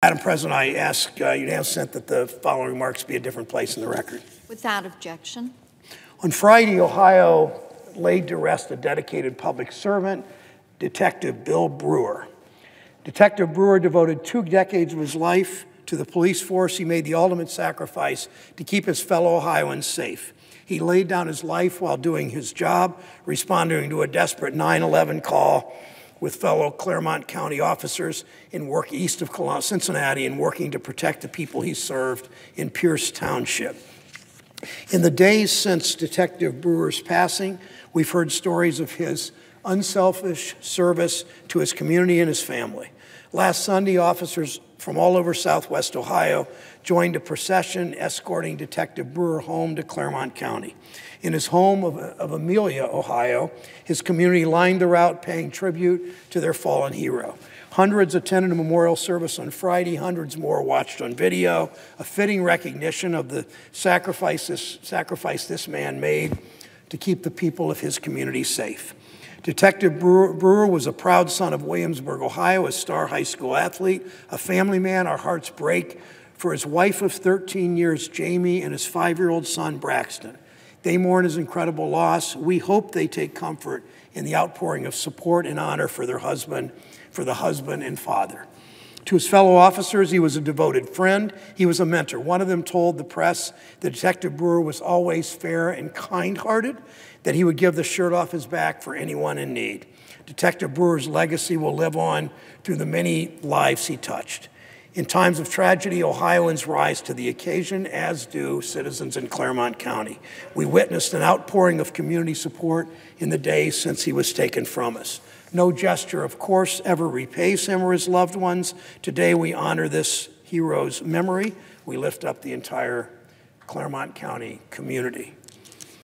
Madam President, I ask uh, unanimous consent that the following remarks be a different place in the record. Without objection. On Friday, Ohio laid to rest a dedicated public servant, Detective Bill Brewer. Detective Brewer devoted two decades of his life to the police force. He made the ultimate sacrifice to keep his fellow Ohioans safe. He laid down his life while doing his job, responding to a desperate 9 11 call with fellow Clermont County officers in work east of Cincinnati and working to protect the people he served in Pierce Township. In the days since Detective Brewer's passing, we've heard stories of his unselfish service to his community and his family. Last Sunday, officers from all over southwest Ohio joined a procession escorting Detective Brewer home to Clermont County. In his home of, of Amelia, Ohio, his community lined the route paying tribute to their fallen hero. Hundreds attended a memorial service on Friday, hundreds more watched on video, a fitting recognition of the sacrifice this, sacrifice this man made to keep the people of his community safe. Detective Brewer, was a proud son of Williamsburg, Ohio, a star high school athlete, a family man. Our hearts break for his wife of 13 years, Jamie, and his five year old son, Braxton. They mourn his incredible loss. We hope they take comfort in the outpouring of support and honor for their husband, for the husband and father. To his fellow officers, he was a devoted friend. He was a mentor. One of them told the press that Detective Brewer was always fair and kind hearted, that he would give the shirt off his back for anyone in need. Detective Brewer's legacy will live on through the many lives he touched. In times of tragedy, Ohioans rise to the occasion, as do citizens in Clermont County. We witnessed an outpouring of community support in the days since he was taken from us. No gesture, of course, ever repays him or his loved ones. Today, we honor this hero's memory. We lift up the entire Clermont County community.